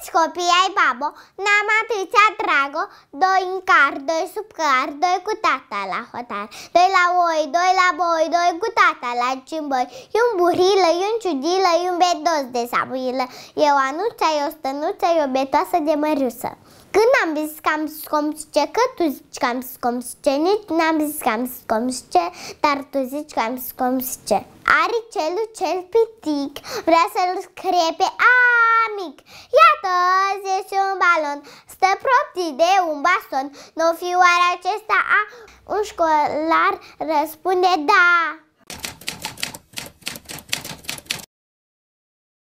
Câți copii ai, babo? N-am atâția drago Doi în car, doi sub car Doi cu tata la hotar Doi la oi, doi la boi Doi cu tata la cimboi E un burilă, e un ciudilă E un bedos de sabuilă Eu anuța, eu stănuță Eu betoasă de măriusă când am zis că am scomsce, că tu zici că am scomsce, nici n-am zis că am scomsce, dar tu zici că am scomsce. Are celul cel pitic, vrea să-l scrie pe amic. Iată, zice un balon, stă proptit de un baston. Nu fi oare acesta a? Un școlar răspunde da.